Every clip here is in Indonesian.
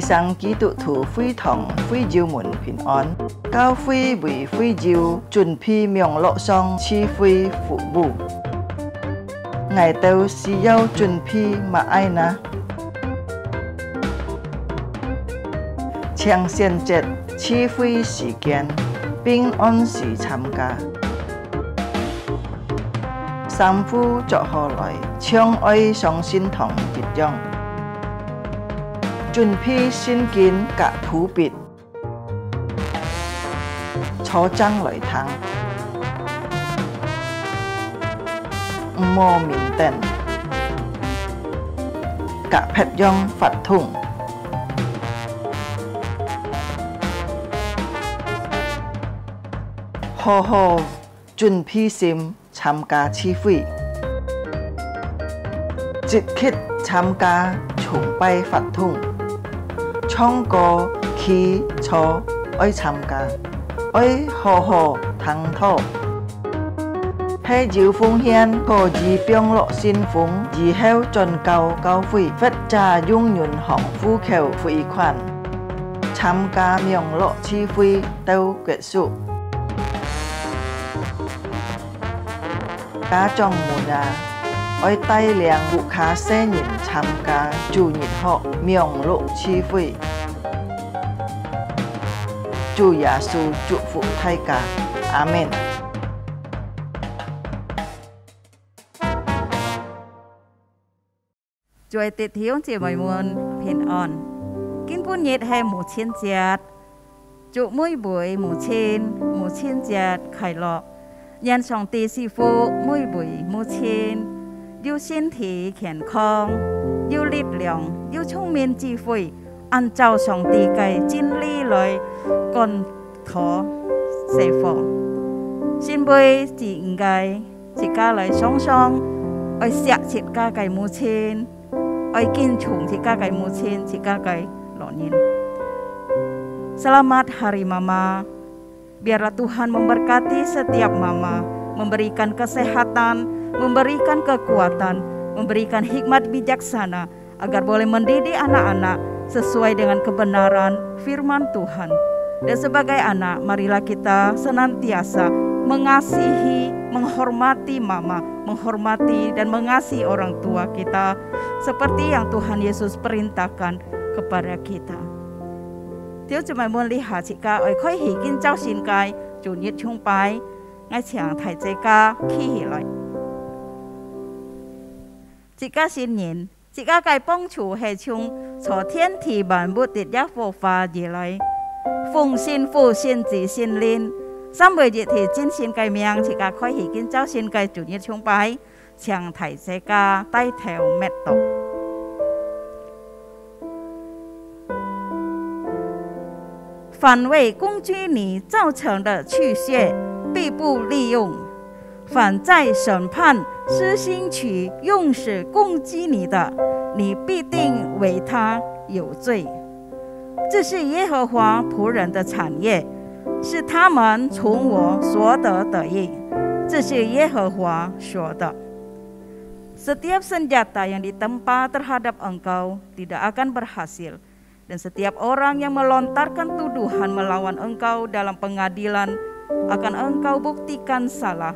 上基督徒会堂会照门平安，教会为会照准备명록上赐会服务。我都需要准备乜嘢呢？抢先节赐会时间，并按时参加。三夫作好来，唱爱上心堂结账，准备新经甲土笔，初章来听，唔莫面顶，甲撇用法通。吼好准备心参加聚会，积极参加崇拜法通。唱歌、起坐爱参加，爱好好谈讨。喺照奉献可以并落先锋，以后进教教会，或者用银行户口汇款，参加名落聚会都结束。家长们啊， 我带领乌卡先人参加祝日学明路聚会，祝耶稣祝福大家，阿门。在弟兄姐妹们平安，今半日母亲节，祝每位母亲母亲节快乐，愿上帝赐福每位。母亲有身体健康，有力量，有聪明智慧，按照上帝嘅真理来干妥侍奉。先辈是应该自家来想想，爱錫自家嘅母親，愛敬重自家嘅母親，自家嘅老人。Selamat Hari Mama. Biarlah Tuhan memberkati setiap mama, memberikan kesehatan, memberikan kekuatan, memberikan hikmat bijaksana agar boleh mendidik anak-anak sesuai dengan kebenaran firman Tuhan. Dan sebagai anak, marilah kita senantiasa mengasihi, menghormati mama, menghormati dan mengasihi orang tua kita seperti yang Tuhan Yesus perintahkan kepada kita. Tiểu chúng mày muốn lý hạ chị ca hỉ kinh trao xin cai, chủ chung ngay chẳng thải ca khi. 这个新人这个的帮助是从从天地万物的一幅画而来，奉信奉信之 chúng ta 心改名这个可以跟这 thì 织崇拜 mới 个带头灭毒环卫工 vô 造成的器械，并不利用反在审判施行取用时攻击你的，你必定为他有罪。这是耶和华仆人的产业，是他们从我所得的益。这是耶和华说的。Setiap senjata yang ditempa terhadap engkau tidak akan berhasil dan setiap orang yang melontarkan tuduhan melawan engkau dalam pengadilan akan engkau buktikan salah.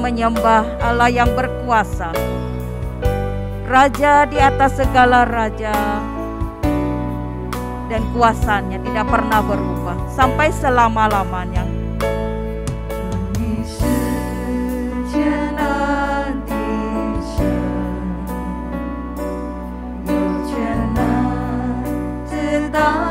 menyembah Allah yang berkuasa. Raja di atas segala raja dan kuasanya tidak pernah berubah sampai selama-lamanya. Bye.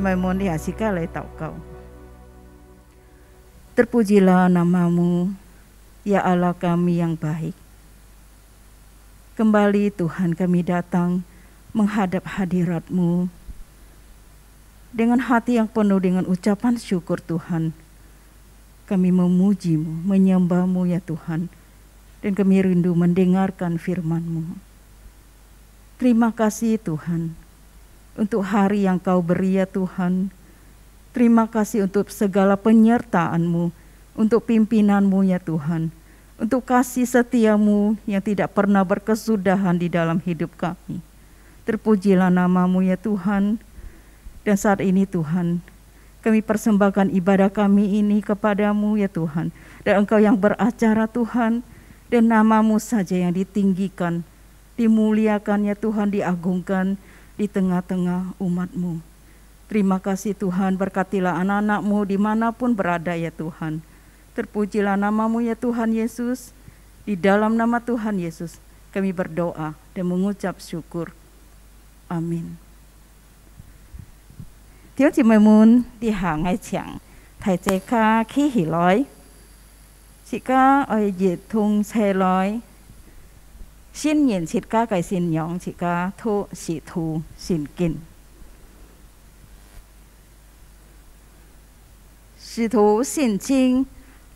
Maimoni asika lai tau kau. Terpujilah namamu, ya Allah kami yang baik. Kembali Tuhan kami datang menghadap hadiratmu dengan hati yang penuh dengan ucapan syukur Tuhan. Kami memujimu, menyembahmu ya Tuhan, dan kami rindu mendengarkan firmanmu. Terima kasih Tuhan untuk hari yang kau beri ya Tuhan. Terima kasih untuk segala penyertaan-Mu, untuk pimpinan-Mu ya Tuhan, untuk kasih setiamu yang tidak pernah berkesudahan di dalam hidup kami. Terpujilah namamu ya Tuhan, dan saat ini Tuhan, kami persembahkan ibadah kami ini kepadamu ya Tuhan, dan Engkau yang beracara Tuhan, dan namamu saja yang ditinggikan, dimuliakan ya Tuhan, diagungkan, di tengah-tengah umatmu. Terima kasih Tuhan, berkatilah anak-anakmu dimanapun berada ya Tuhan. Terpujilah namamu ya Tuhan Yesus. Di dalam nama Tuhan Yesus kami berdoa dan mengucap syukur. Amin. 弟兄姊妹们，啲行喺墙，提只卡起起来，自家爱热痛斜来。 新年切家嘅信仰，切家托是图信经。使徒信经，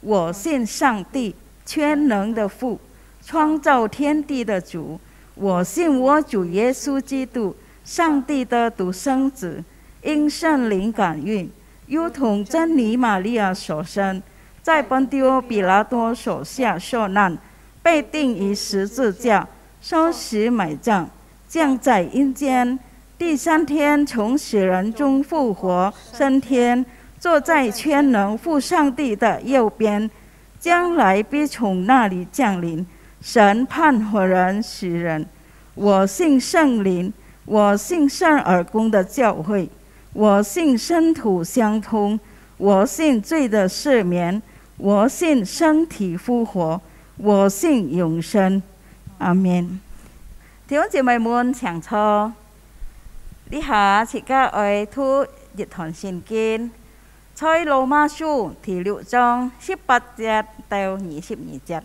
我信上帝全能的父，创造天地的主。我信我主耶稣基督，上帝的独生子，因圣灵感孕，如同真理玛利亚所生，在本丢比拉多手下受难。被钉于十字架，受死埋葬，降在阴间。第三天从死人中复活升天，坐在全能父上帝的右边，将来必从那里降临，神判活人死人。我信圣灵，我信圣而公的教会，我信生土相通，我信罪的赦免，我信身体复活。我信永生，阿门。弟兄姐妹们，请坐。你下切家爱读日堂圣经，在罗马书第六章十八节到二十二节。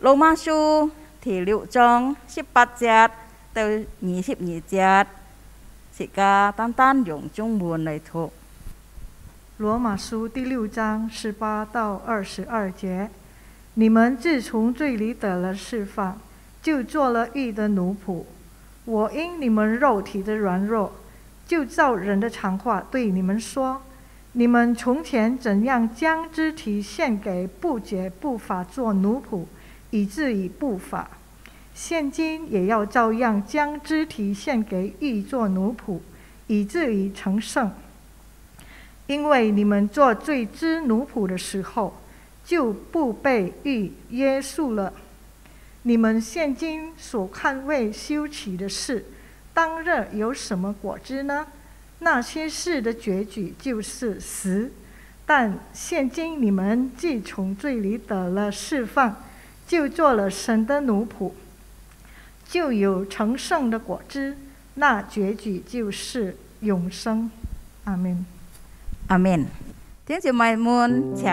罗马书第六章十八节到二十二节，切家单单用中文来读。罗马书第六章十八到二十二节。你们自从罪里得了释放，就做了义的奴仆。我因你们肉体的软弱，就照人的常话对你们说：你们从前怎样将肢体献给不洁不法做奴仆，以至于不法，现今也要照样将肢体献给义做奴仆，以至于成圣。因为你们做罪之奴仆的时候，就不被欲约束了。你们现今所看未修起的事，当日有什么果子呢？那些事的结局就是死。但现今你们既从罪里得了释放，就做了神的奴仆，就有成圣的果子。那结局就是永生。阿门。阿门。弟兄姊妹們，請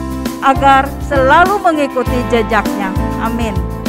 agar selalu mengikuti jejaknya. Amin.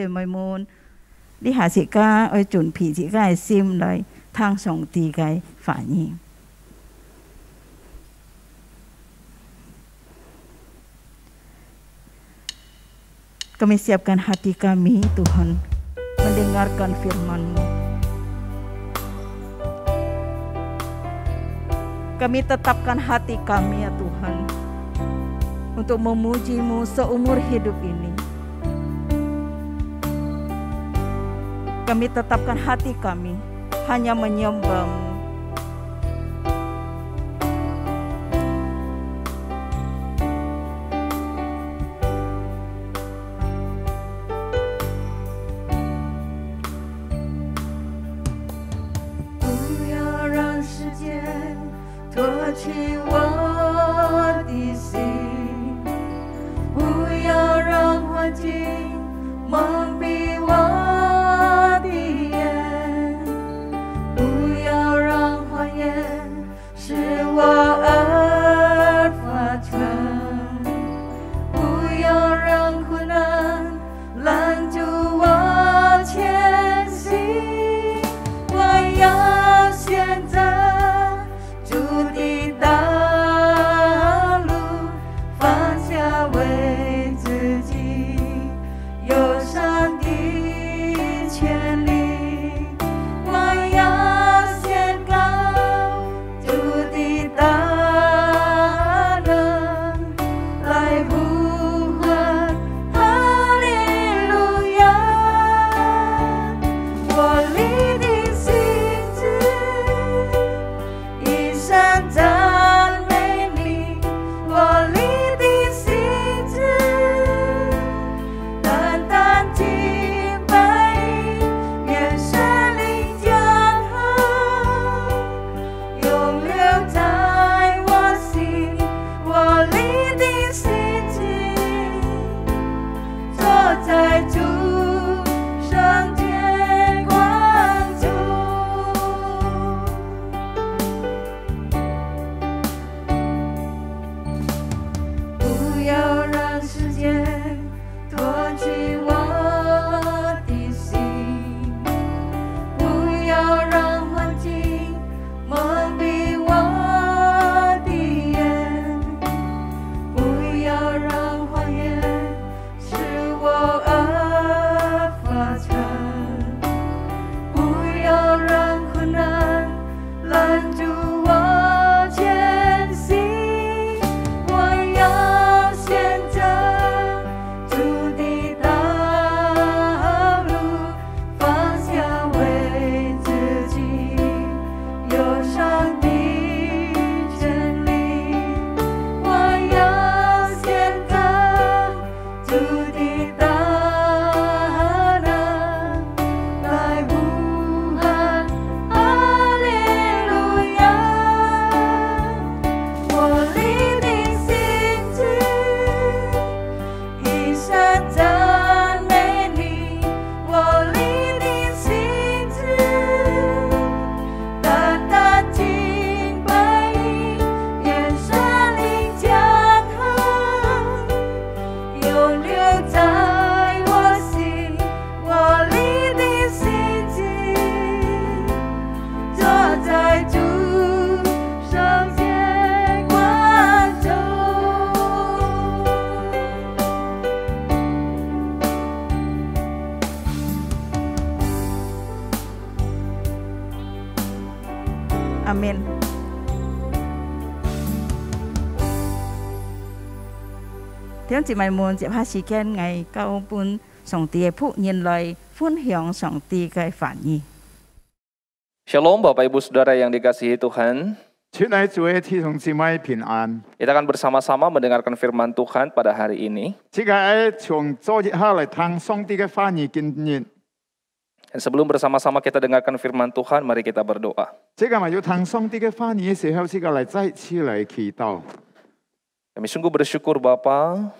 tiểu姐妹们，呢下时间去准备自己嘅心嚟听上帝嘅反应。Kami siapkan hati kami, Tuhan, mendengarkan firman-Mu. Kami tetapkan hati kami, ya Tuhan, untuk memujimu seumur hidup ini. kami tetapkan hati kami hanya menyembah-Mu. 起我。主弟兄姊妹们，接下时间，我交伴上帝嘅仆人来分享上帝嘅话语。 Shalom Bapak Ibu Saudara yang dikasihi Tuhan. 亲爱主的弟兄姊妹平安。 Kita akan bersama-sama mendengarkan firman Tuhan pada hari ini. 即个爱从昨日下来听上帝嘅话语今日， Dan sebelum bersama-sama kita dengarkan firman Tuhan, mari kita berdoa. 即个咪要听上帝嘅话语嘅时候，即个嚟再次嚟祈祷。 Kami sungguh bersyukur Bapa, 天父，我哋人多谢你，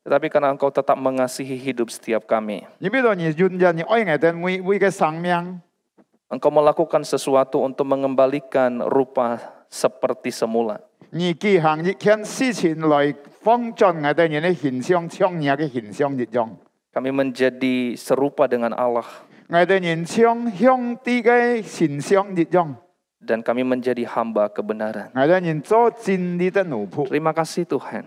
tetapi karena engkau tetap mengasihi hidup setiap kami. Engkau melakukan sesuatu untuk mengembalikan rupa seperti semula. Kami menjadi serupa dengan Allah. Dan kami menjadi hamba kebenaran. Terima kasih Tuhan.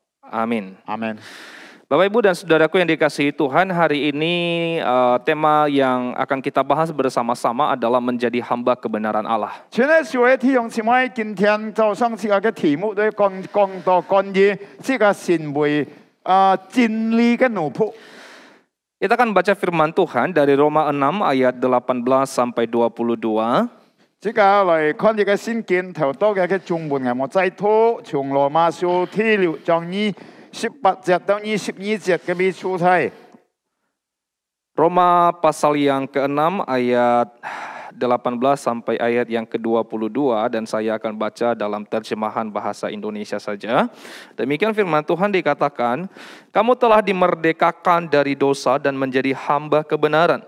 Amin. Amin. Bapak Ibu dan saudaraku yang dikasihi Tuhan, hari ini uh, tema yang akan kita bahas bersama-sama adalah menjadi hamba kebenaran Allah. Kita akan baca firman Tuhan dari Roma 6 ayat 18 sampai 22. 这个嚟看呢个圣经头多嘅嘅中文系冇制图，从罗马书第六章二十八节到二十二节嘅俾出题。 Roma pasal yang ke-6 ayat 18 sampai ayat yang ke-22 dan saya akan baca dalam terjemahan bahasa Indonesia saja. Demikian firman Tuhan dikatakan, kamu telah dimerdekakan dari dosa dan menjadi hamba kebenaran.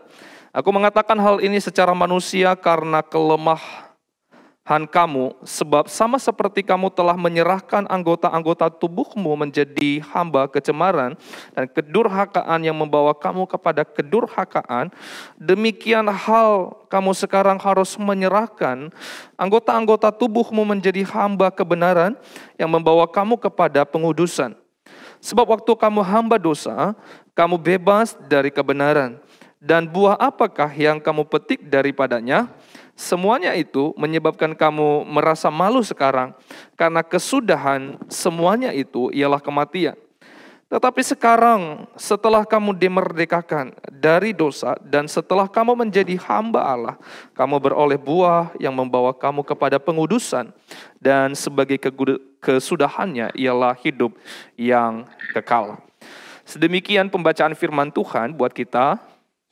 Aku mengatakan hal ini secara manusia karena kelemahan kamu, sebab sama seperti kamu telah menyerahkan anggota-anggota tubuhmu menjadi hamba kecemaran dan kedurhakaan yang membawa kamu kepada kedurhakaan, demikian hal kamu sekarang harus menyerahkan anggota-anggota tubuhmu menjadi hamba kebenaran yang membawa kamu kepada pengudusan. Sebab waktu kamu hamba dosa, kamu bebas dari kebenaran. Dan buah apakah yang kamu petik daripadanya? Semuanya itu menyebabkan kamu merasa malu sekarang, karena kesudahan semuanya itu ialah kematian. Tetapi sekarang, setelah kamu dimerdekakan dari dosa, dan setelah kamu menjadi hamba Allah, kamu beroleh buah yang membawa kamu kepada pengudusan, dan sebagai kesudahannya ialah hidup yang kekal. Sedemikian pembacaan firman Tuhan buat kita,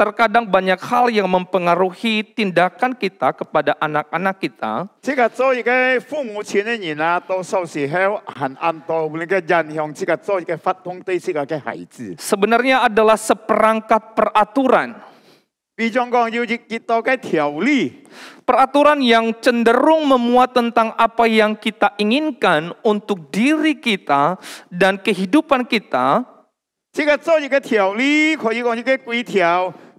terkadang banyak hal yang mempengaruhi tindakan kita kepada anak-anak kita. 这个做一个父母亲嘅人啊，多数时候很按到那个人向这个做一个发通对这个嘅孩子。 Sebenarnya adalah seperangkat peraturan. 比方讲要一几多嘅条例， Peraturan yang cenderung memuat tentang apa yang kita inginkan untuk diri kita dan kehidupan kita 这个做一个条例，可以讲一个规条，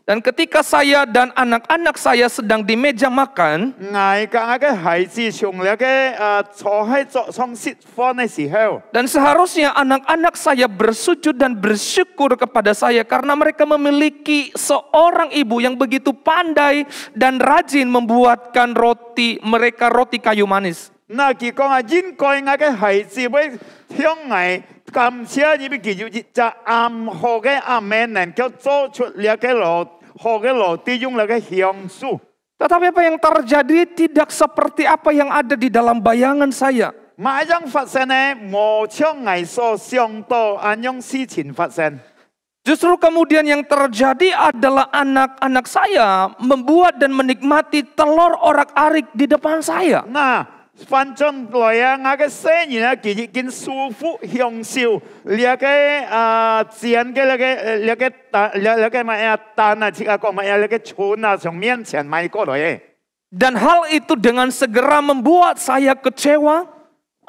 啊，我可以搣出得按做好按甜蜜嘅事情。 Dan ketika saya dan anak-anak saya sedang di meja makan, 我讲我嘅孩子从那个诶坐喺桌上食饭嘅时候， dan seharusnya anak-anak saya bersujud dan bersyukur kepada saya karena mereka memiliki seorang ibu yang begitu pandai dan rajin membuatkan roti mereka roti kayu manis. 那佢讲啊，应该我嘅孩子会向我 感谢，因为佢有一只暗好嘅阿妹能够做出那个罗好嘅罗地用那个香素。 Tetapi apa yang terjadi tidak seperti apa yang ada di dalam bayangan saya. 马上发生呢，冇像我所想到按样事情发生。 Justru kemudian yang terjadi adalah anak-anak saya membuat dan menikmati telur orak-arik di depan saya. 嗱， 反正来啊，我嘅声音啊，佢已经舒服享受，呢个啊煎嘅那个呃那个蛋，那那个乜嘢蛋啊，即系讲乜嘢那个串啊，从面前买过来嘅。 Dan hal itu dengan segera membuat saya kecewa,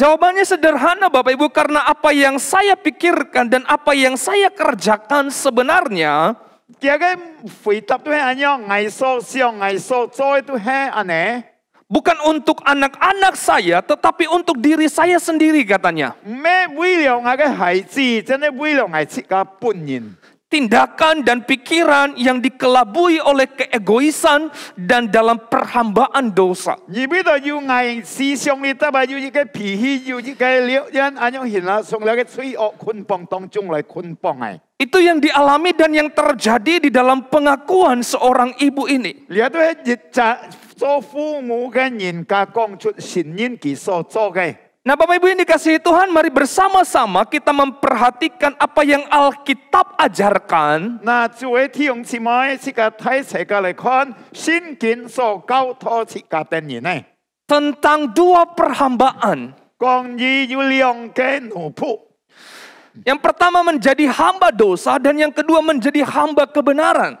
Jawabannya sederhana Bapak Ibu, karena apa yang saya pikirkan dan apa yang saya kerjakan sebenarnya. Bukan untuk anak-anak saya, tetapi untuk diri saya sendiri katanya tindakan dan pikiran yang dikelabui oleh keegoisan dan dalam perhambaan dosa. Itu yang dialami dan yang terjadi di dalam pengakuan seorang ibu ini. Lihat tuh, Nah Bapak Ibu yang dikasihi Tuhan, mari bersama-sama kita memperhatikan apa yang Alkitab ajarkan. Nah, tentang dua perhambaan. Yang pertama menjadi hamba dosa dan yang kedua menjadi hamba kebenaran.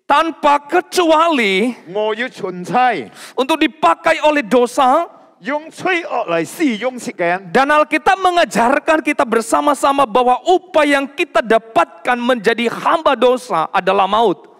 tanpa kecuali untuk dipakai oleh dosa dan Alkitab mengajarkan kita bersama-sama bahwa upah yang kita dapatkan menjadi hamba dosa adalah maut.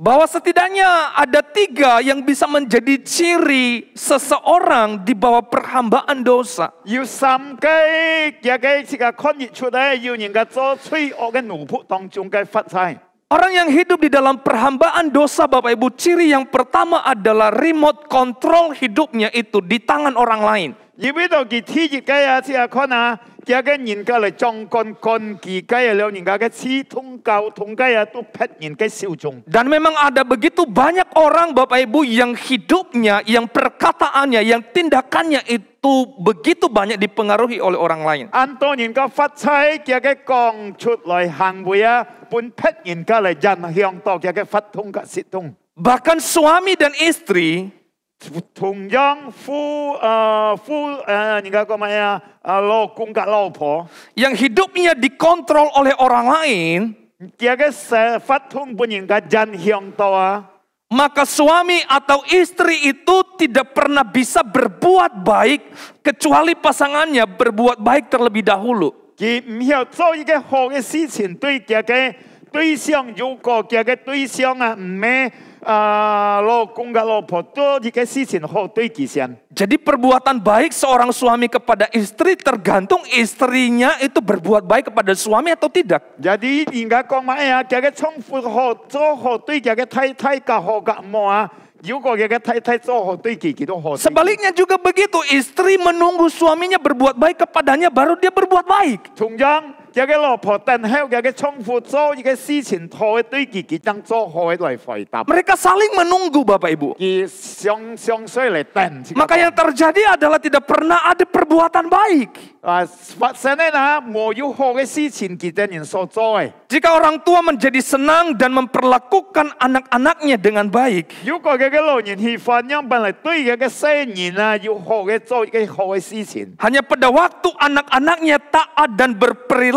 Bahwa setidaknya ada tiga yang bisa menjadi ciri seseorang di bawah perhambaan dosa. Orang yang hidup di dalam perhambaan dosa Bapak Ibu, ciri yang pertama adalah remote control hidupnya itu di tangan orang lain. 而呢度佢天热嘅啊，即系看啊，嘅嘅人家嚟装干干佢嘅了，人家嘅刺通教通嘅啊，都劈人嘅小众。 Dan memang ada begitu banyak orang Bapak Ibu yang hidupnya, yang perkataannya, yang tindakannya itu begitu banyak dipengaruhi oleh orang lain. 按多人家发出嘅嘅讲出来行为啊，本劈人家嚟人向到嘅嘅发通嘅舌通。 Bahkan suami dan istri 同样夫呃夫呃，人家讲咩啊？啊老公嘅老婆， yang hidupnya dikontrol oleh orang lain, 嘅嘅实发通本人家人向到啊。 maka suami atau istri itu tidak pernah bisa berbuat baik kecuali pasangannya berbuat baik terlebih dahulu. 佢唔晓做一个好嘅事情，对嘅嘅 对象，如果嘅嘅对象啊唔系啊老公嘅老婆做一个事情好对佢先。 Jadi perbuatan baik seorang suami kepada istri tergantung istrinya itu berbuat baik kepada suami atau tidak. Jadi 人家讲咩啊？嘅嘅重复好做好对嘅嘅太太嘅好嘅冇啊？如果嘅嘅太太做好对佢，佢都好对佢。 Sebaliknya juga begitu, istri menunggu suaminya berbuat baik kepadanya baru dia berbuat baik. 同 样，有嘅老婆等候有嘅重复做一个事情，好嘅对佢，佢当做好嘅来回答。 Mereka saling menunggu Bapak Ibu. 佢相相衰嚟等。 Maka yang terjadi adalah tidak pernah ada perbuatan baik. 啊，发生咧嗱，冇要好嘅事情，佢哋人所做嘅。 Jika orang tua menjadi senang dan memperlakukan anak-anaknya dengan baik, 如果嘅嘅老人喜欢样本嚟对嘅嘅细人啊，要好嘅做一个好嘅事情。 hanya pada waktu anak-anaknya taat dan berperilaku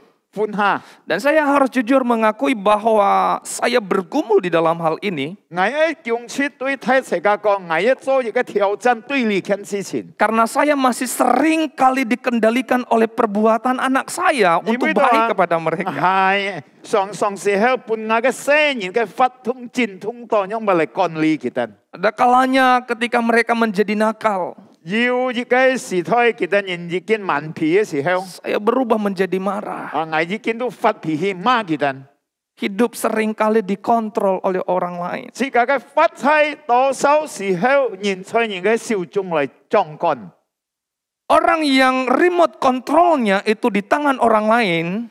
punha. Dan saya harus jujur mengakui bahwa saya bergumul di dalam hal ini. Karena saya masih sering kali dikendalikan oleh perbuatan anak saya untuk baik kepada mereka. Ada kalanya ketika mereka menjadi nakal. 要一个时代佢哋人已经蛮皮嘅时候， saya berubah menjadi marah. 啊，我已经都发脾气骂佢哋。 Hidup sering kali dikontrol oleh orang lain. 自家嘅发妻多数时候人在人嘅小众嚟装干。 Orang yang remote kontrolnya itu di tangan orang lain,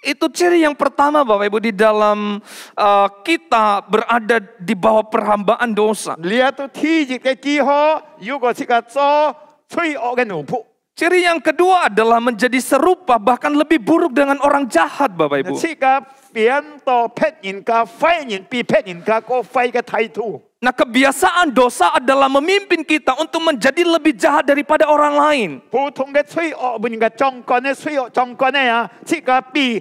Itu ciri yang pertama Bapak Ibu di dalam uh, kita berada di bawah perhambaan dosa. Ciri yang kedua adalah menjadi serupa bahkan lebih buruk dengan orang jahat Bapak Ibu. 即个变到劈人家、废人比劈人家个废嘅态度。 Nah kebiasaan dosa adalah memimpin kita untuk menjadi lebih jahat daripada orang lain. 普通嘅罪恶，唔人家装干嘅罪恶装干嘅啊，即个比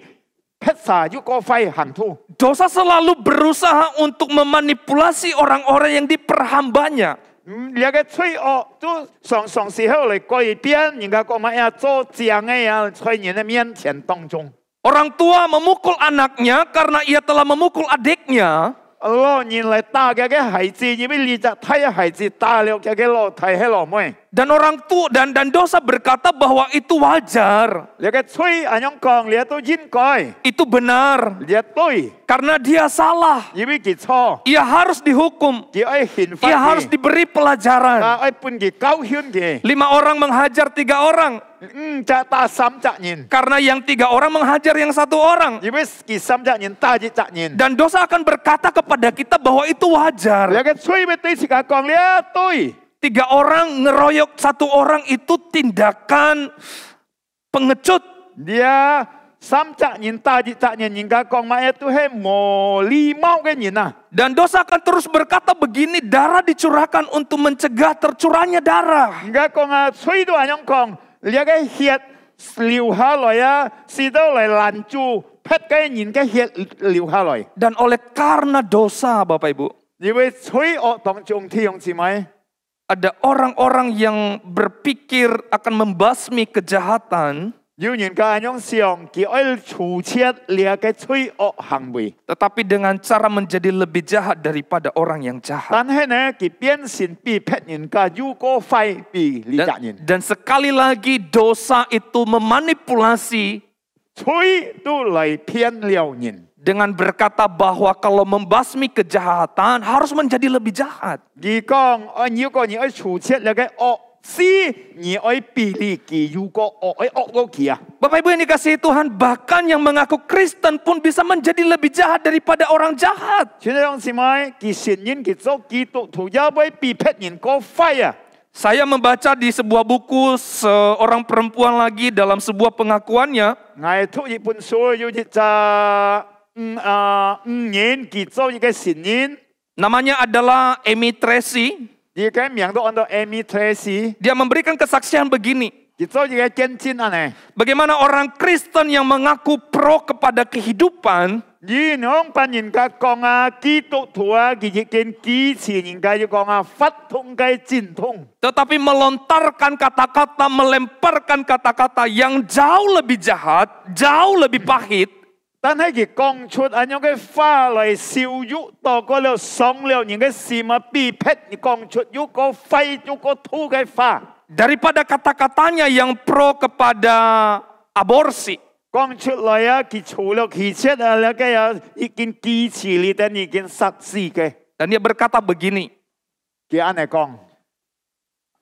劈晒要个废行途。 Dosa selalu berusaha untuk memanipulasi orang-orang yang diperhambanya. 嗯，你嘅罪恶都常常时候嚟改变，人家讲乜呀？做正嘅呀，在人嘅面前当中， Orang tua memukul anaknya karena ia telah memukul adiknya. 老人嚟打嘅嘅孩子，因为你就睇孩子打了嘅嘅老睇喺老妹，dan orang tu dan dan dosa berkata bahwa itu wajar. Lihat kan, cuy, anyong kong, lihat tuh jin koi. Itu benar. Lihat cuy, karena dia salah. Ibu kita, ia harus dihukum. Ia ya harus diberi pelajaran. Iya pun kau hiun. Lima orang menghajar tiga orang. Hmm, cak tasam. Karena yang tiga orang menghajar yang satu orang. Ibu kisam cak nyin. Dan dosa akan berkata kepada kita bahwa itu wajar. Lihat kan, cuy, betul sih kakong lihat cuy. Tiga orang ngeroyok satu orang itu tindakan pengecut. Dia samca nyinta jitanya nyingga kong mayat tuh he mo limau ke nyina. Ah. Dan dosa akan terus berkata begini darah dicurahkan untuk mencegah tercurahnya darah. Nyingga kong ah, sui tu anyong kong liya ke hiat liu halo ya si tau lancu pet ke nyin ke hiat liu haloy Dan oleh karena dosa Bapak Ibu. Ni sui o tong chung ti yong si mai ada orang-orang yang berpikir akan membasmi kejahatan, 有人家系咁想，佢爱除切你嘅吹恶行为， tetapi dengan cara menjadi lebih jahat daripada orang yang jahat. 但系呢，佢变成比劈人家有个快比你责 Dan, 任， dan sekali lagi dosa itu memanipulasi 吹都嚟骗了人。 dengan berkata bahwa kalau membasmi kejahatan harus menjadi lebih jahat. Bapak Ibu yang dikasihi Tuhan, bahkan yang mengaku Kristen pun bisa menjadi lebih jahat daripada orang jahat. Saya membaca di sebuah buku seorang perempuan lagi dalam sebuah pengakuannya nyin kicau juga sinin. Namanya adalah Amy Tracy. Dia kan yang tuh untuk Amy Tracy. Dia memberikan kesaksian begini. Kicau juga kencin aneh. Bagaimana orang Kristen yang mengaku pro kepada kehidupan. Yinong panin ka konga kitu tua gijikin ki sinin ka konga fat tong kai cintung. Tetapi melontarkan kata-kata, melemparkan kata-kata yang jauh lebih jahat, jauh lebih pahit. 但系佢讲出安样嘅话来羞辱到嗰了伤了人嘅心啊，逼迫你讲出有个废有个土嘅话， daripada kata-katanya yang pro kepada aborsi. 讲出来啊，佢除了汽车啊，了嘅啊已经支持你，但已经杀死嘅， Dan dia berkata begini, 佢安尼讲。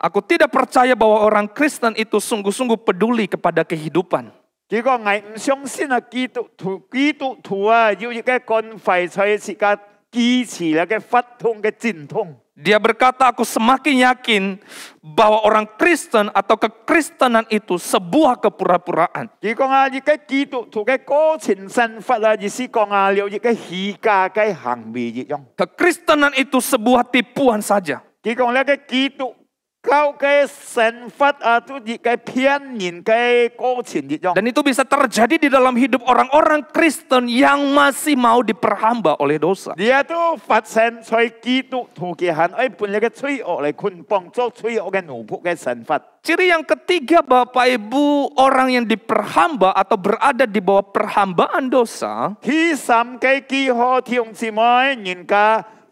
aku tidak percaya bahwa orang Kristen itu sungguh-sungguh peduli kepada kehidupan. 结果我唔相信啊，基督徒基督徒啊，要一个干废才是个支持那个发通嘅战通。 Dia berkata, aku semakin yakin bahwa orang Kristen atau kekristenan itu sebuah kepura-puraan. 佢讲啊，一个基督徒嘅过程生活啊，意思讲啊，了一个虚假嘅行为一样。 Kekristenan itu sebuah tipuan saja. kau kayak senfat atau di pianin kayak kocin di Dan itu bisa terjadi di dalam hidup orang-orang Kristen yang masih mau diperhamba oleh dosa. Dia tuh fat sen soi gitu tuh kihan ai pun ke cui oleh kun pong cok cui oleh numpuk ke senfat. Ciri yang ketiga Bapak Ibu orang yang diperhamba atau berada di bawah perhambaan dosa. Hisam kayak kiho tiung simai nyin ka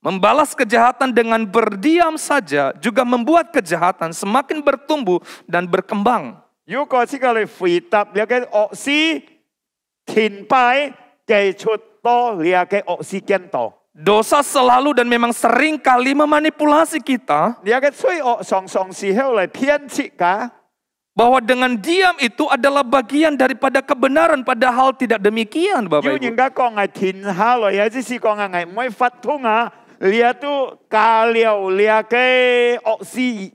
Membalas kejahatan dengan berdiam saja juga membuat kejahatan semakin bertumbuh dan berkembang. Dosa selalu dan memang sering kali memanipulasi kita. Bahwa dengan diam itu adalah bagian daripada kebenaran padahal tidak demikian Bapak Ibu. 家讲系停下来啊，只是讲啊，系唔可以发通啊，你都加了你嘅恶事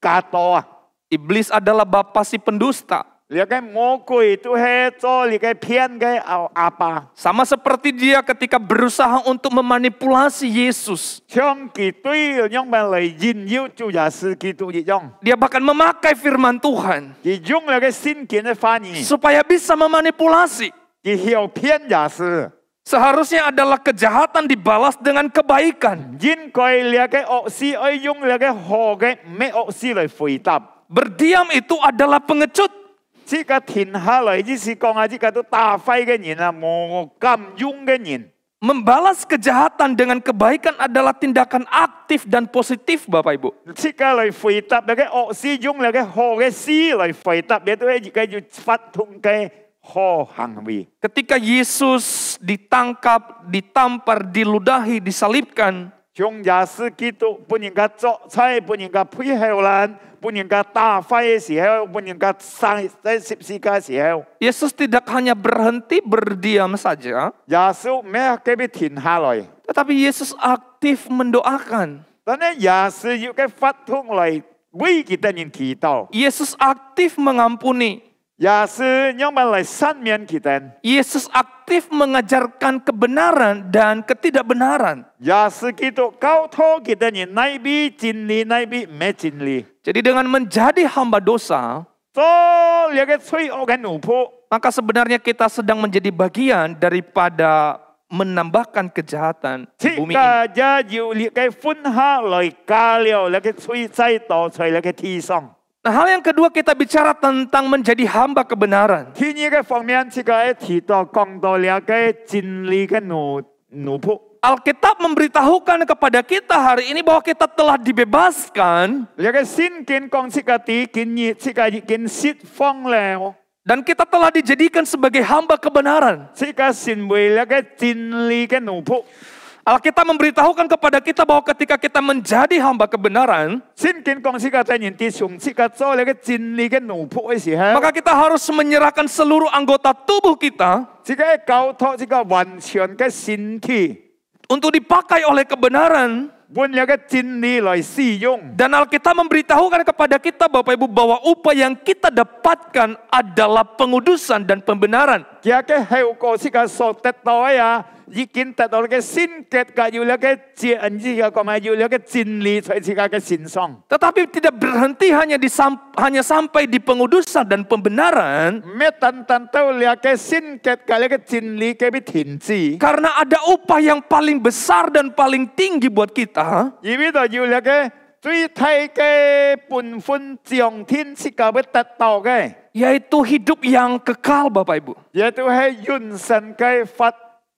加多啊， Iblis adalah bapa si pendusta. 你嘅魔鬼都系做你嘅骗嘅阿阿爸， Sama seperti dia ketika berusaha untuk memanipulasi Yesus. 将佢对用嚟嚟引诱主耶稣基督一样， Dia bahkan memakai firman Tuhan 佢用你嘅先见嘅翻译， supaya bisa memanipulasi. 佢要骗耶稣， Seharusnya adalah kejahatan dibalas dengan kebaikan. Jin koi liake oksi oi yung liake ho ge me oksi loi fui tap. Berdiam itu adalah pengecut. Jika tin hal ini si kong aji kata ta fai ge nyin na mo kam yung ge nyin. Membalas kejahatan dengan kebaikan adalah tindakan aktif dan positif, Bapak Ibu. Jika lo fui tap, bagai oksi yung liake ho ge si lo fui dia betul ya eh, jika jufat tung kayak ho hang. Ketika Yesus ditangkap, ditampar, diludahi, disalibkan. Chung ya si kitu pun yang ga zok cai, pun yang ga pui heo lan, pun yang ga ta. Yesus tidak hanya berhenti berdiam saja. Ya su meh kebi haloi. Tetapi Yesus aktif mendoakan. Tanya ya si yuk ke fatung loi. Wui kita nyin kita. Yesus aktif mengampuni. Yesus aktif mengajarkan kebenaran dan ketidakbenaran. Jadi dengan menjadi hamba dosa, maka sebenarnya kita sedang menjadi bagian daripada menambahkan kejahatan di bumi ini. Nah, hal yang kedua kita bicara tentang menjadi hamba kebenaran. Alkitab memberitahukan kepada kita hari ini bahwa kita telah dibebaskan. Dan kita telah dijadikan sebagai hamba kebenaran. Alkitab memberitahukan kepada kita bahwa ketika kita menjadi hamba kebenaran, maka kita harus menyerahkan seluruh anggota tubuh kita untuk dipakai oleh kebenaran. Dan Alkitab memberitahukan kepada kita Bapak Ibu bahwa upaya yang kita dapatkan adalah pengudusan dan pembenaran. 嘅嘅后果是个所得到嘅啊，已经得到嘅先结嘅要了嘅真，呢个个咪要了嘅真理在自家嘅身上。 Tetapi tidak berhenti hanya di sam- hanya sampai di pengudusan dan pembenaran 咩等等到了嘅先结嘅呢个真理嘅被停止， karena ada upah yang paling besar dan paling tinggi buat kita 而呢度要了嘅最低嘅本分将天是个要得到嘅， yaitu hidup yang kekal Bapak Ibu. 亦都系完神嘅法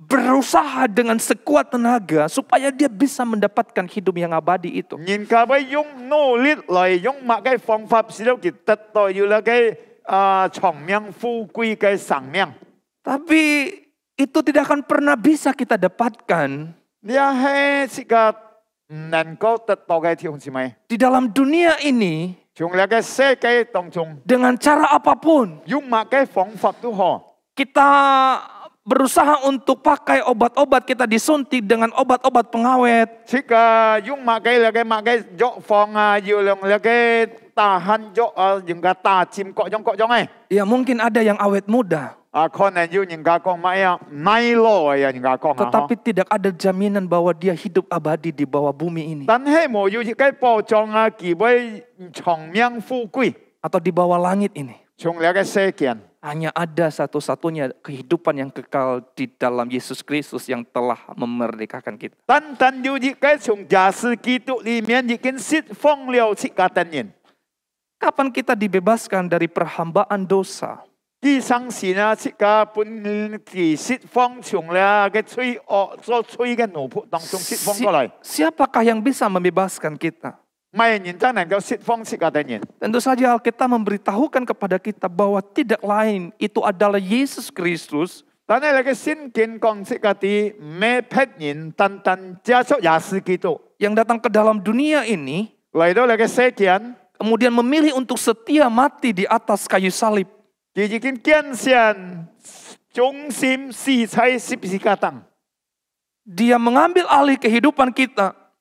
berusaha dengan sekuat tenaga supaya dia bisa mendapatkan hidup yang abadi itu. Nhìn cả với dùng nỗ lực lại dùng mà cái phương pháp sử dụng kỹ tất tội như là cái trọng miang phu quy cái sẵn miang. Tapi itu tidak akan pernah bisa kita dapatkan. Dia hai sika nan kau tất tội cái thiung si mai. Di dalam dunia ini dengan cara apa pun. Dùng mà cái phương pháp tu họ. Kita berusaha untuk pakai obat-obat kita disuntik dengan obat-obat pengawet. Jika yung makai lagi makai jok fong yulong lagi tahan jok eh, jengka tajim kok jong kok jong eh. Ya mungkin ada yang awet muda. Tetapi tidak ada jaminan bahwa dia hidup abadi di bawah bumi ini. Atau di bawah langit ini hanya ada satu-satunya kehidupan yang kekal di dalam Yesus Kristus yang telah memerdekakan kita. Tan tan yuji kai song jia si ki tu li mian jikin sit fong liao si yin. Kapan kita dibebaskan dari perhambaan dosa? Di sang sina si ka pun ki sit fong chung la ke cui o so cui ke nupu tang chung sit fong kolai. Siapakah yang bisa membebaskan kita? Tentu saja Alkitab memberitahukan kepada kita bahwa tidak lain itu adalah Yesus Kristus. Yang datang ke dalam dunia ini. Kemudian memilih untuk setia mati di atas kayu salib. Dia mengambil alih kehidupan kita.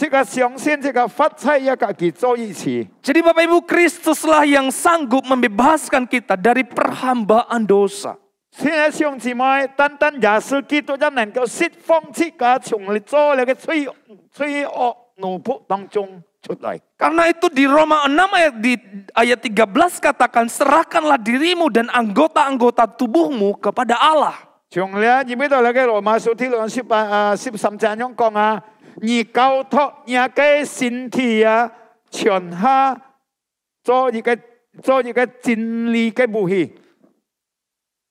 这个相信这个发财一个佢做一次。 Jadi Bapak Ibu Kristuslah yang sanggup membebaskan kita dari perhambaan dosa. 现在兄姊妹，单单耶稣基督就能够释放自家从你做你嘅罪罪恶奴仆当中出嚟。 Karena itu di Roma 6 ayat di ayat 13 katakan serahkanlah dirimu dan anggota-anggota tubuhmu kepada Allah. 从你啊，而呢度你嘅罗马书第六十八啊十三章咁讲啊， 而交托你嘅身体啊，全下做一个做一个真理嘅武器。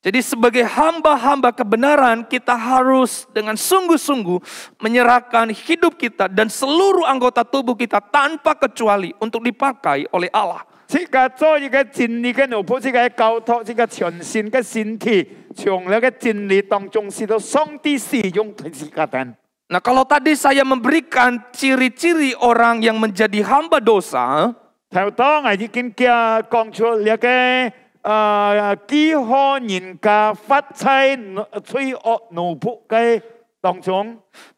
Jadi sebagai hamba-hamba kebenaran kita harus dengan sungguh-sungguh menyerahkan hidup kita dan seluruh anggota tubuh kita tanpa kecuali untuk dipakai oleh Allah. 即个做一个真理嘅奴仆，即个交托，即个全新嘅身体，从那个真理当中使到上帝使用佢自家人。 Nah, kalau tadi saya memberikan ciri-ciri orang yang menjadi hamba dosa, theo kia con nhìn ca phát sai suy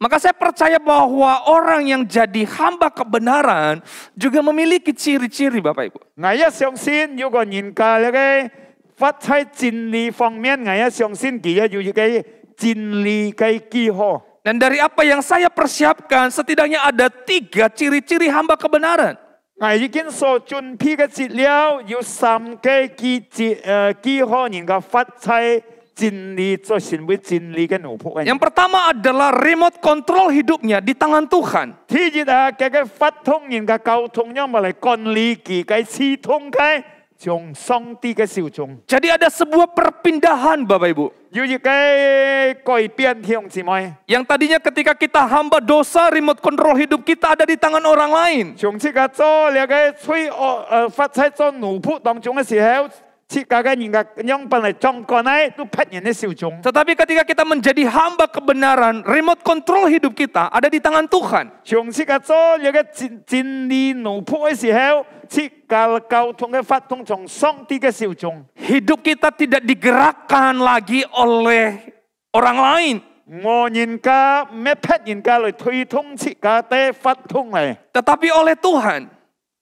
Maka saya percaya bahwa orang yang jadi hamba kebenaran juga memiliki ciri-ciri Bapak Ibu. Ngài ya xin sin còn nhìn ca là cái phát sai chân lý phong miên ngài xin kia yu cái chân lý cái. Dan dari apa yang saya persiapkan, setidaknya ada tiga ciri-ciri hamba kebenaran. 我已经所准备嘅资料有三个几节诶几何人嘅发财真理，做成为真理嘅奴仆嘅人。 Yang pertama adalah remote control hidupnya di tangan Tuhan. 第一啊，嘅嘅发通人嘅交通，因为嚟管理佢嘅系统嘅，从上帝嘅手中， Jadi ada sebuah perpindahan Bapak Ibu. Yang tadinya ketika kita hamba dosa, remote control hidup kita ada di tangan orang lain. Tetapi ketika kita menjadi hamba kebenaran, remote control hidup kita ada di tangan Tuhan jikal kau tunge fatung cong song tiga siujong. Hidup kita tidak digerakkan lagi oleh orang lain. Ngonyinka mepetnyinka le tui tung jika te fatung le. Tetapi oleh Tuhan.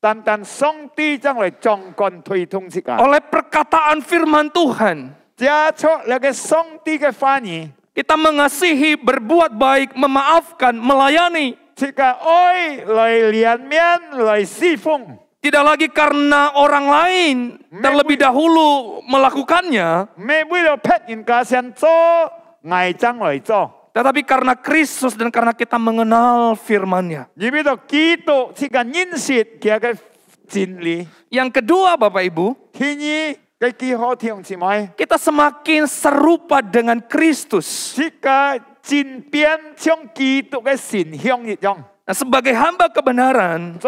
Tantan song ti jang le cong kon tui tung jika. Oleh perkataan firman Tuhan. Jaco lagi song tiga fani. Kita mengasihi, berbuat baik, memaafkan, melayani. Jika oi, loi lian mian, loi sifung Tidak lagi karena orang lain terlebih dahulu melakukannya. 咩为了拍人家先做，伪装嚟做。 Tetapi karena Kristus dan karena kita mengenal firman-Nya. 因为到基督这个认识佢嘅真理， Yang kedua Bapak Ibu, 第二嘅几好弟兄姊妹， kita semakin serupa dengan Kristus. 这个真变像基督嘅形象一样， Nah, sebagai hamba kebenaran,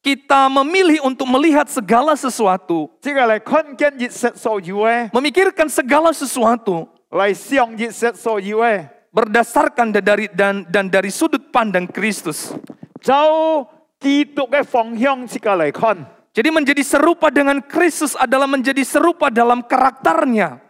kita memilih untuk melihat segala sesuatu, memikirkan segala sesuatu, berdasarkan dari dan dan dari sudut pandang Kristus. Jadi menjadi serupa dengan Kristus adalah menjadi serupa dalam karakternya.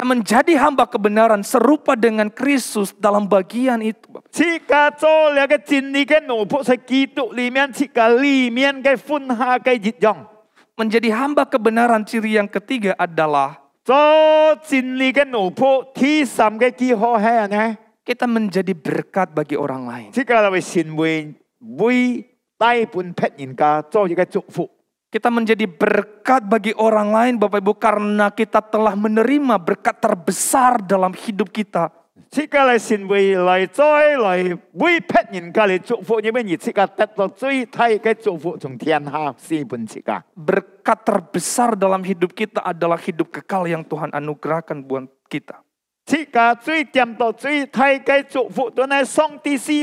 kita menjadi hamba kebenaran serupa dengan Kristus dalam bagian itu. Jika ya ke jini ke nubu segitu limian jika limian ke funha ke jitjong. Menjadi hamba kebenaran ciri yang ketiga adalah kita menjadi berkat bagi orang lain. Jika pun pet inka, kita menjadi berkat bagi orang lain Bapak Ibu karena kita telah menerima berkat terbesar dalam hidup kita. Berkat terbesar dalam wei lai adalah lai wei yang Tuhan anugerahkan buat kita. ha si. Berkat terbesar dalam hidup kita adalah hidup kekal yang Tuhan anugerahkan buat kita. Song ti si.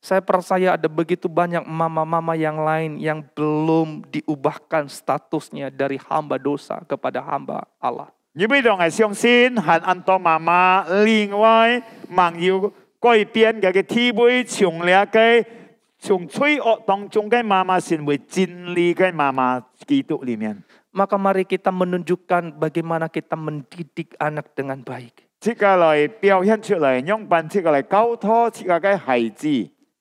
Saya percaya ada begitu banyak mama-mama yang lain yang belum diubahkan statusnya dari hamba dosa kepada hamba Allah. Maka mari kita menunjukkan bagaimana kita mendidik anak dengan baik. Chỉ.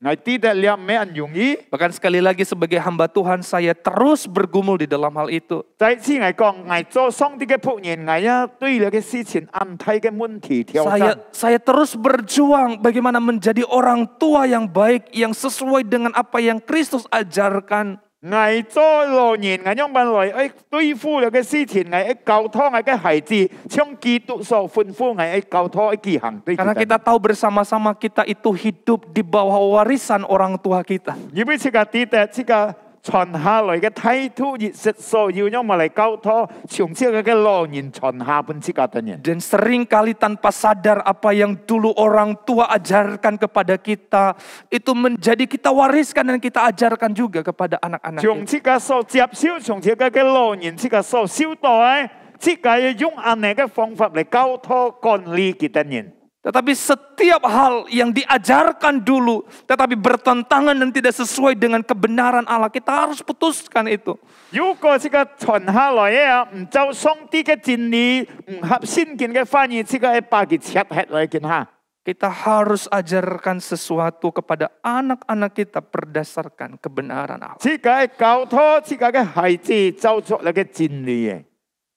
Nah, tidak lihat meanyungi. Bahkan sekali lagi sebagai hamba Tuhan saya terus bergumul di dalam hal itu. Saya saya terus berjuang bagaimana menjadi orang tua yang baik yang sesuai dengan apa yang Kristus ajarkan. 我做老人，我用本来诶对付了嘅事情，我诶交托我嘅孩子，像基督所吩咐我诶交托嘅行对 Karena kita tahu bersama-sama kita itu hidup di bawah warisan orang tua kita. 因为这个知得这个 传下来嘅态度，亦是所要用我嚟交托，从这个嘅老人传下本这个的人。 Dan seringkali tanpa sadar apa yang dulu orang tua ajarkan kepada kita, itu menjadi kita wariskan dan kita ajarkan juga kepada anak-anak 从 kita. 这个所接受，从这个嘅老人这个所收到嘅，这个要用安尼嘅方法嚟交托管理佢的人。 tetapi setiap hal yang diajarkan dulu, tetapi bertentangan dan tidak sesuai dengan kebenaran Allah, kita harus putuskan itu. Kita harus ajarkan sesuatu kepada anak-anak kita berdasarkan kebenaran Allah.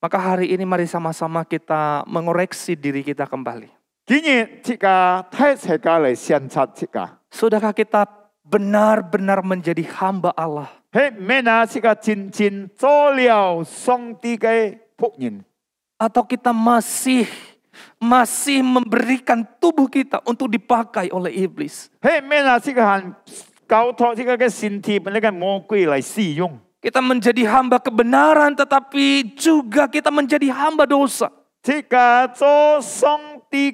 Maka hari ini mari sama-sama kita mengoreksi diri kita kembali. Kini jika tai sekali siancat jika. sudahkah kita benar-benar menjadi hamba Allah. Hei mena jika cincin zoliao song tiga puknin. Atau kita masih masih memberikan tubuh kita untuk dipakai oleh iblis. Hei mena jika han kau tahu jika ke sinti menekan mau lai si yung. Kita menjadi hamba kebenaran tetapi juga kita menjadi hamba dosa. Jika zosong đi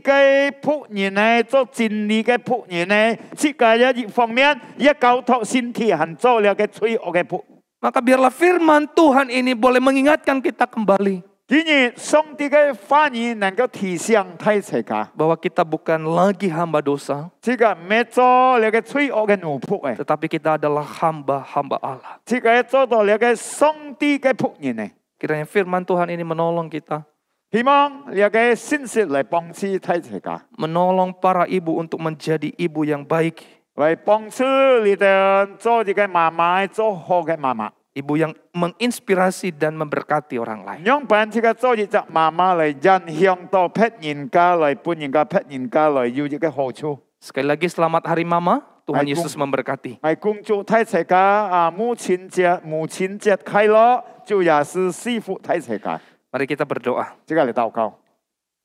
maka biarlah firman Tuhan ini boleh mengingatkan kita kembali Kini song tiga fani nan ti siang tai seka bahwa kita bukan lagi hamba dosa. Jika meco lagi cui ogen upuk eh. Tetapi kita adalah hamba-hamba Allah. Jika itu to lagi song tiga puk ini. Kiranya firman Tuhan ini menolong kita. Himong liagai sinsit lai pongsi tai ceka. Menolong para ibu untuk menjadi ibu yang baik. Lai pongsi liten zo jigai mama, zo ho gai mama. Ibu yang menginspirasi dan memberkati orang lain. Nyong pan jika zo jika mama lai jan hiong to pet yin ka lai pun yin ka pet yin ka lai yu jigai ho chu. Sekali lagi selamat hari mama. Tuhan Yesus memberkati. Ai kung chu tai ceka a mu chin jia mu chin jia kai lo ju ya si si fu tai ceka. Mari kita berdoa. 这个嚟祷告。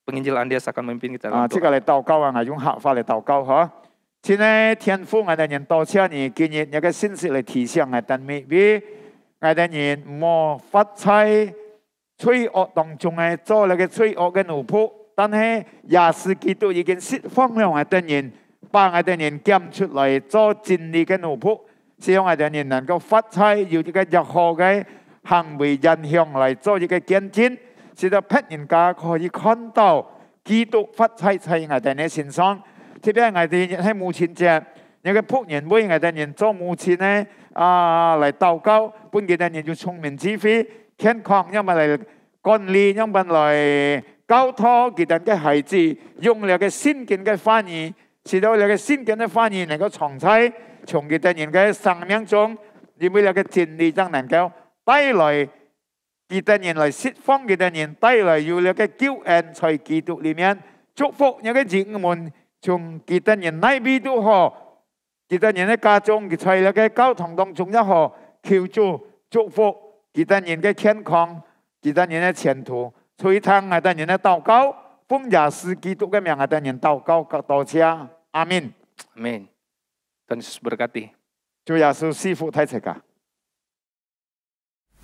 Penginjil Andias akan memimpin kita 啊， dalam 这 doa. 个嚟祷告啊，我用客法嚟祷告嗬。亲爱天父，我哋人多谢你，今日有个信息嚟提醒我哋每位，我哋人莫发财 罪恶当中嘅做那个罪恶嘅奴仆，但系耶稣基督已经释放了我哋人，把我哋人拣出来做真理嘅奴仆，希望我哋人能够发挥有一个日好嘅 行为印象嚟做一個見證，使到別人家可以看到基督發揮喺我哋嘅身上。特別係我哋喺母亲节，有个仆人為我哋人做母亲呢，啊嚟祷告，本佢哋人就聪明智慧。健康，因為嚟管理，因為嚟交托佢哋嘅孩子，用了嘅先进嘅翻譯，使到了嘅先进嘅翻譯能够藏在從佢哋人嘅生命中，因為了嘅真理將能够带来佢哋人嚟释放佢哋人，带来有了嘅救恩在基督里面，祝福有嘅人们从佢哋人内边都好，佢哋人嘅家中，佢在了嘅交通当中也好，求主祝福。其他人嘅健康，其他人嘅前途，所以听我哋人嘅祷告，奉耶稣基督嘅名，我哋人祷告，多谢，阿门。 Amin. Tuhan Yesus berkati. 主耶稣师傅睇齐噶，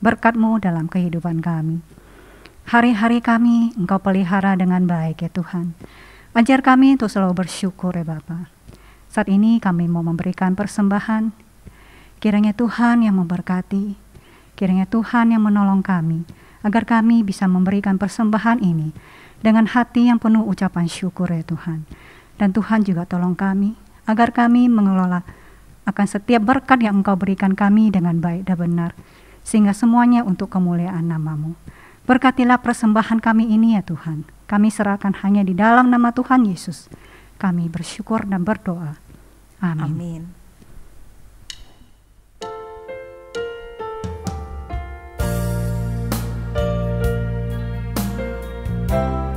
berkat-Mu dalam kehidupan kami. Hari-hari kami Engkau pelihara dengan baik ya Tuhan. Ajar kami untuk selalu bersyukur ya Bapa. Saat ini kami mau memberikan persembahan. Kiranya Tuhan yang memberkati, kiranya Tuhan yang menolong kami agar kami bisa memberikan persembahan ini dengan hati yang penuh ucapan syukur ya Tuhan. Dan Tuhan juga tolong kami agar kami mengelola akan setiap berkat yang Engkau berikan kami dengan baik dan benar, sehingga semuanya untuk kemuliaan namamu. Berkatilah persembahan kami ini ya Tuhan. Kami serahkan hanya di dalam nama Tuhan Yesus. Kami bersyukur dan berdoa. Amin. Amin. Engkau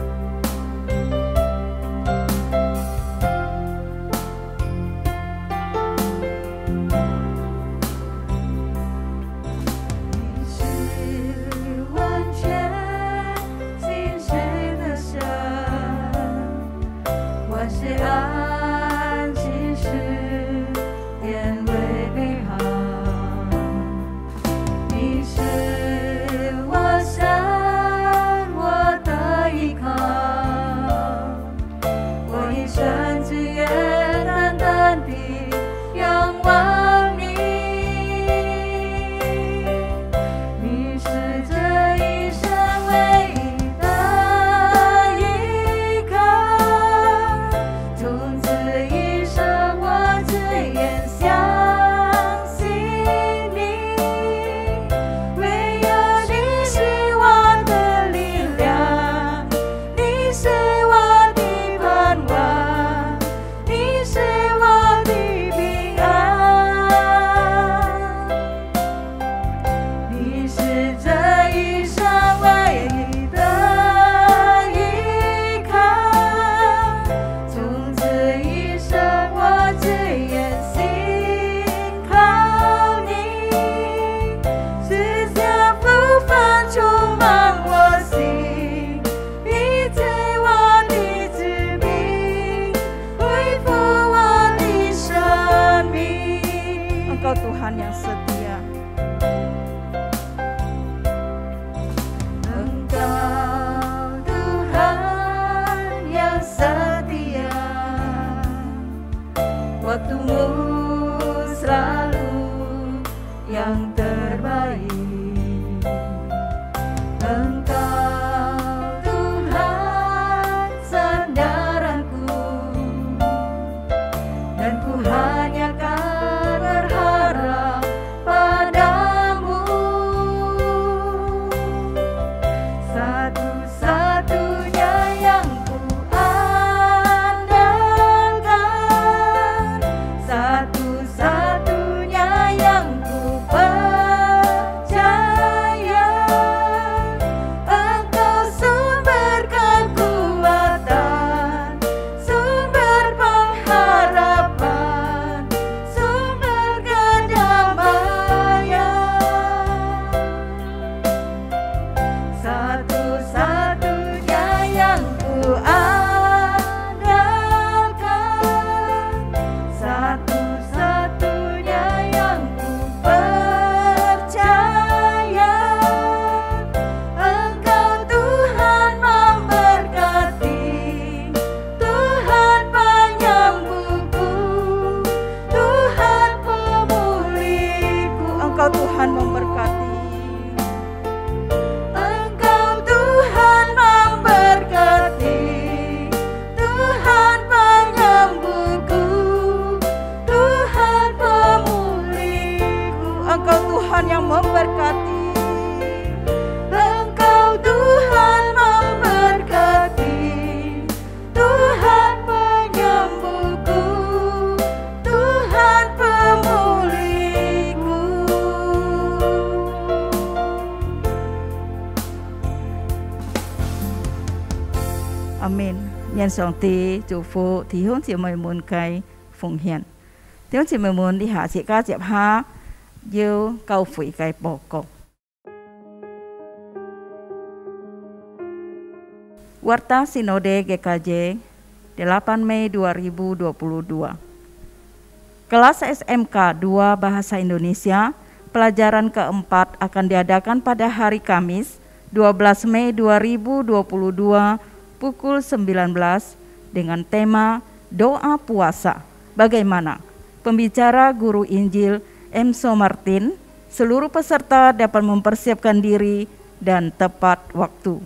Amen. Nhân song ti祝福弟兄姊妹们嘅奉献。弟兄姊妹们，你下次加接下要救悔嘅报告。Warta Sinode GKJ 8 Mei 2022 Kelas SMK 2 Bahasa Indonesia pelajaran keempat akan diadakan pada hari Kamis 12 Mei 2022 pukul 19 dengan tema doa puasa. Bagaimana? Pembicara guru Injil Emso Martin, seluruh peserta dapat mempersiapkan diri dan tepat waktu.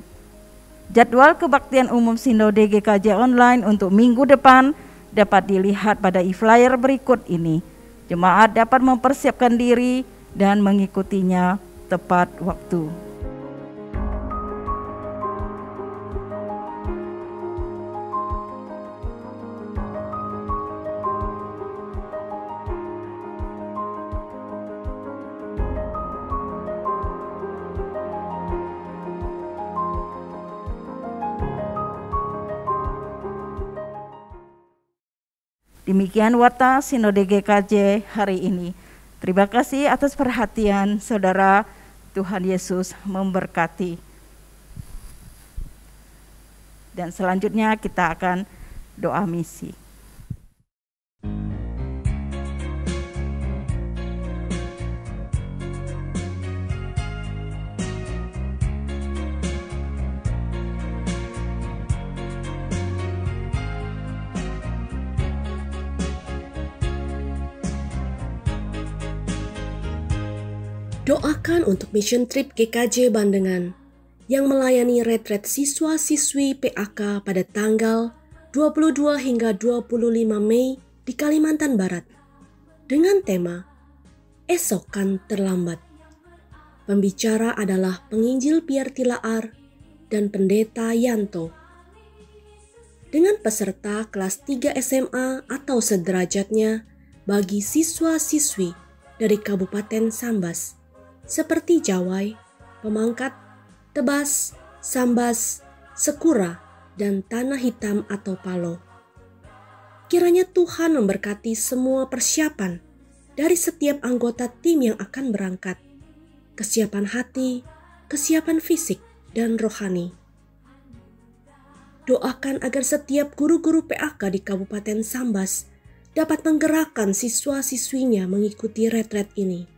Jadwal kebaktian umum Sinode GKJ online untuk minggu depan dapat dilihat pada e-flyer berikut ini. Jemaat dapat mempersiapkan diri dan mengikutinya tepat waktu. Demikian Warta Sinode GKJ hari ini. Terima kasih atas perhatian saudara. Tuhan Yesus memberkati. Dan selanjutnya kita akan doa misi. Doakan untuk Mission Trip GKJ Bandengan yang melayani retret siswa-siswi PAK pada tanggal 22 hingga 25 Mei di Kalimantan Barat dengan tema Esokan Terlambat. Pembicara adalah penginjil Pierre Tilaar dan pendeta Yanto. Dengan peserta kelas 3 SMA atau sederajatnya bagi siswa-siswi dari Kabupaten Sambas seperti Jawai, Pemangkat, Tebas, Sambas, Sekura, dan Tanah Hitam atau Palo. Kiranya Tuhan memberkati semua persiapan dari setiap anggota tim yang akan berangkat. Kesiapan hati, kesiapan fisik, dan rohani. Doakan agar setiap guru-guru PAK di Kabupaten Sambas dapat menggerakkan siswa-siswinya mengikuti retret ini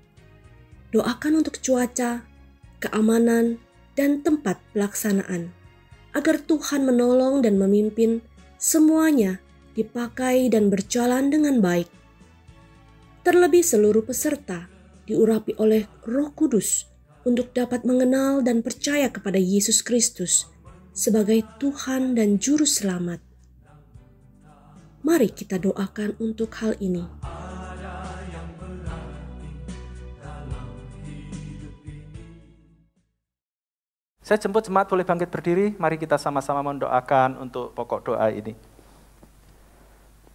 doakan untuk cuaca, keamanan, dan tempat pelaksanaan, agar Tuhan menolong dan memimpin semuanya dipakai dan berjalan dengan baik. Terlebih seluruh peserta diurapi oleh Roh Kudus untuk dapat mengenal dan percaya kepada Yesus Kristus sebagai Tuhan dan Juru Selamat. Mari kita doakan untuk hal ini. Saya jemput jemaat boleh bangkit berdiri, mari kita sama-sama mendoakan untuk pokok doa ini.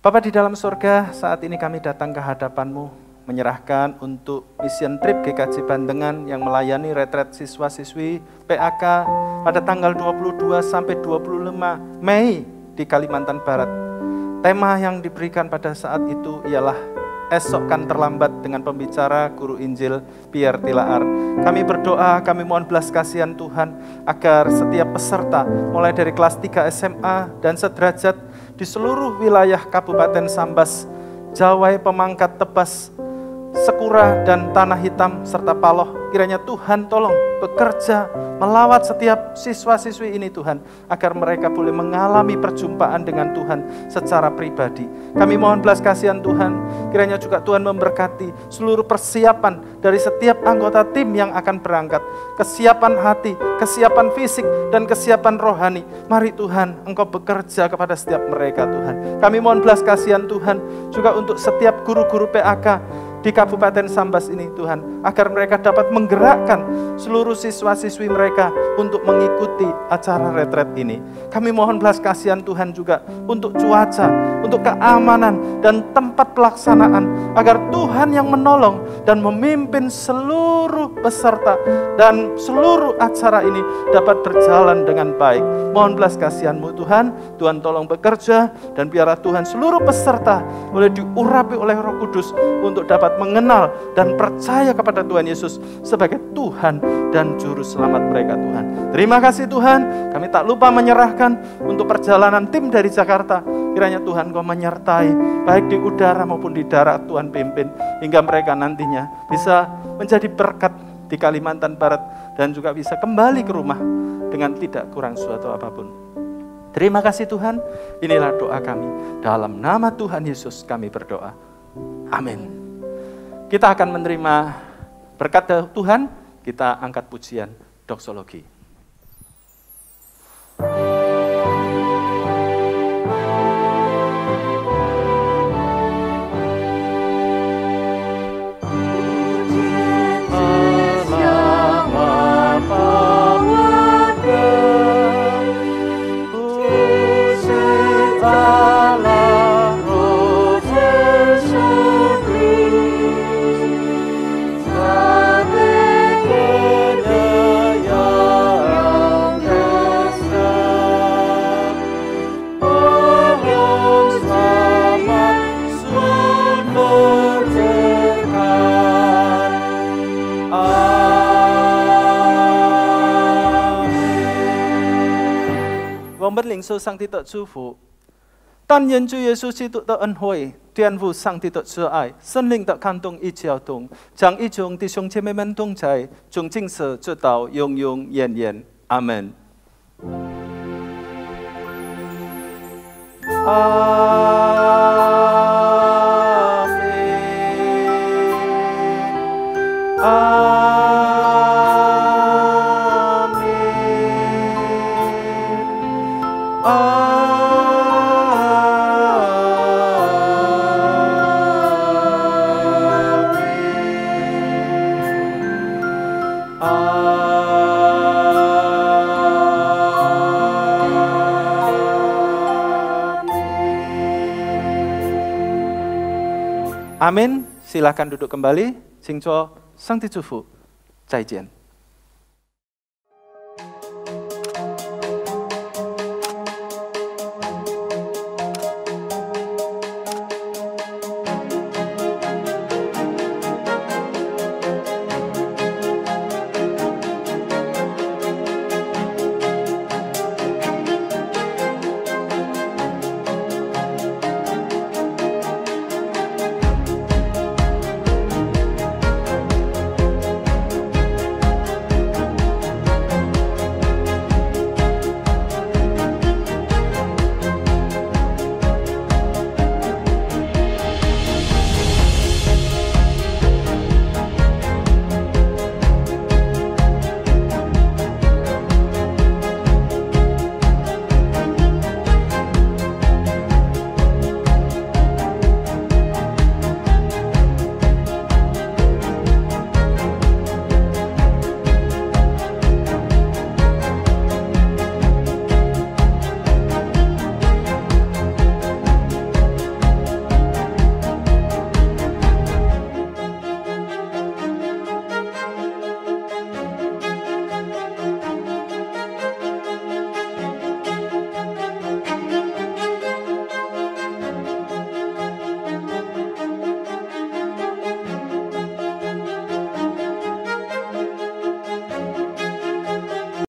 Bapak di dalam surga, saat ini kami datang ke hadapanmu, menyerahkan untuk mission trip GKJ Bandengan yang melayani retret siswa-siswi PAK pada tanggal 22 sampai 25 Mei di Kalimantan Barat. Tema yang diberikan pada saat itu ialah esok kan terlambat dengan pembicara guru Injil Pierre Tilaar. Kami berdoa, kami mohon belas kasihan Tuhan agar setiap peserta mulai dari kelas 3 SMA dan sederajat di seluruh wilayah Kabupaten Sambas, Jawai, Pemangkat, Tebas, Sekura dan Tanah Hitam serta Paloh, kiranya Tuhan tolong bekerja melawat setiap siswa-siswi ini Tuhan, agar mereka boleh mengalami perjumpaan dengan Tuhan secara pribadi. Kami mohon belas kasihan Tuhan, kiranya juga Tuhan memberkati seluruh persiapan dari setiap anggota tim yang akan berangkat, kesiapan hati, kesiapan fisik, dan kesiapan rohani. Mari Tuhan, Engkau bekerja kepada setiap mereka Tuhan. Kami mohon belas kasihan Tuhan juga untuk setiap guru-guru PAK di Kabupaten Sambas ini Tuhan, agar mereka dapat menggerakkan seluruh siswa-siswi mereka untuk mengikuti acara retret ini. Kami mohon belas kasihan Tuhan juga untuk cuaca, untuk keamanan dan tempat pelaksanaan, agar Tuhan yang menolong dan memimpin seluruh peserta dan seluruh acara ini dapat berjalan dengan baik. Mohon belas kasihanmu Tuhan, Tuhan tolong bekerja dan biarlah Tuhan seluruh peserta boleh diurapi oleh roh kudus untuk dapat mengenal dan percaya kepada Tuhan Yesus sebagai Tuhan dan Juru Selamat mereka Tuhan. Terima kasih Tuhan, kami tak lupa menyerahkan untuk perjalanan tim dari Jakarta. Kiranya Tuhan kau menyertai baik di udara maupun di darat Tuhan pimpin. Hingga mereka nantinya bisa menjadi berkat di Kalimantan Barat dan juga bisa kembali ke rumah dengan tidak kurang suatu apa pun. Terima kasih Tuhan, inilah doa kami. Dalam nama Tuhan Yesus kami berdoa. Amin. Kita akan menerima berkat Tuhan, kita angkat pujian doksologi. Vâng 領受上帝的祝福。但愿主耶稣基督的恩惠、天父上帝的慈爱、圣灵的感動與交通，將一众弟兄姐妹們同在，从今世直到永永远远。阿门。阿 Amin. Silakan duduk kembali. Sing Cho, Sang Ti Chu Fu. 再见。